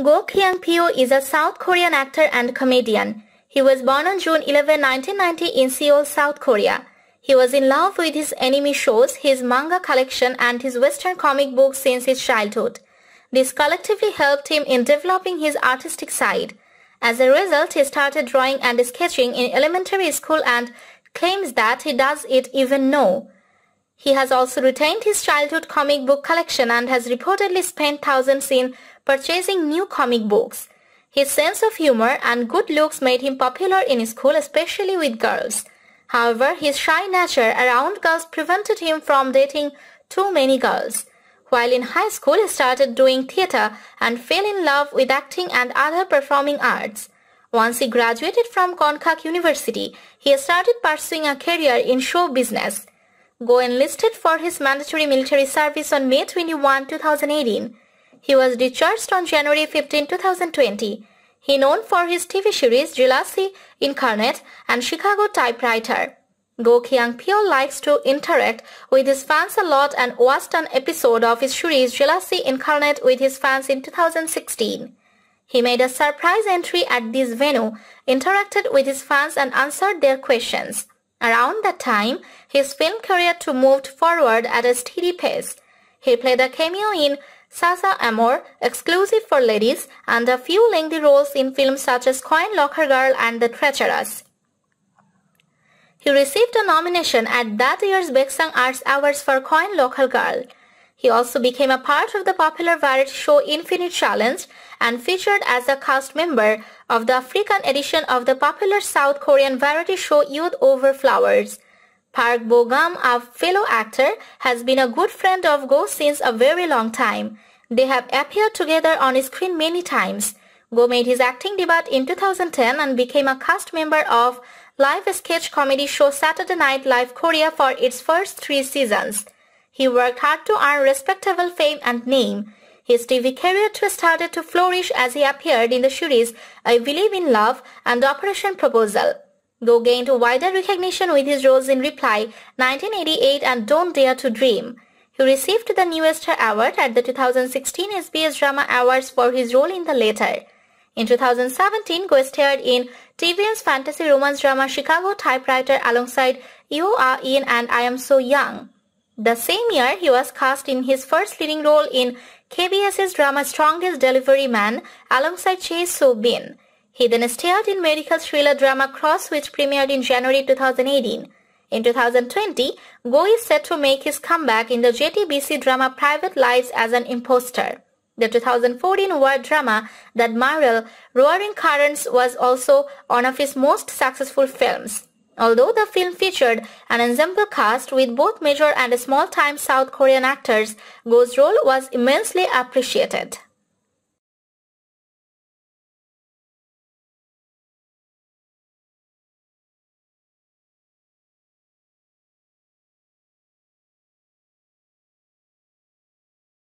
Go Kyung-pyo is a South Korean actor and comedian. He was born on June 11, 1990 in Seoul, South Korea. He was in love with his anime shows, his manga collection and his western comic books since his childhood. This collectively helped him in developing his artistic side. As a result, he started drawing and sketching in elementary school and claims that he does it even now. He has also retained his childhood comic book collection and has reportedly spent thousands in purchasing new comic books. His sense of humor and good looks made him popular in school, especially with girls. However, his shy nature around girls prevented him from dating too many girls. While in high school, he started doing theater and fell in love with acting and other performing arts. Once he graduated from Konkuk University, he started pursuing a career in show business. Go enlisted for his mandatory military service on May 21, 2018. He was discharged on January 15, 2020. He known for his TV series Jealousy Incarnate and Chicago Typewriter. Go Kyung-pyo likes to interact with his fans a lot and watched an episode of his series Jealousy Incarnate with his fans in 2016. He made a surprise entry at this venue, interacted with his fans and answered their questions. Around that time, his film career too moved forward at a steady pace. He played a cameo in Casa Amor, exclusive for ladies, and a few lengthy roles in films such as Coin Locker Girl and The Treacherous. He received a nomination at that year's Baeksang Arts Awards for Coin Locker Girl. He also became a part of the popular variety show Infinite Challenge and featured as a cast member of the African edition of the popular South Korean variety show Youth Over Flowers. Park Bo-gum, a fellow actor, has been a good friend of Go since a very long time. They have appeared together on screen many times. Go made his acting debut in 2010 and became a cast member of live sketch comedy show Saturday Night Live Korea for its first three seasons. He worked hard to earn respectable fame and name. His TV career started to flourish as he appeared in the series I Believe in Love and The Operation Proposal. Go gained wider recognition with his roles in Reply 1988 and Don't Dare to Dream. He received the New Star Award at the 2016 SBS Drama Awards for his role in the latter. In 2017, Go starred in TVN's fantasy romance drama Chicago Typewriter alongside You Are ah In and Im Soo-jung. The same year, he was cast in his first leading role in KBS's drama Strongest Delivery Man alongside Chae So Bin. He then starred in medical thriller drama Cross which premiered in January 2018. In 2020, Go is set to make his comeback in the JTBC drama Private Lives as an imposter. The 2014 war drama The Admiral Roaring Currents was also one of his most successful films. Although the film featured an ensemble cast with both major and small-time South Korean actors, Go's role was immensely appreciated.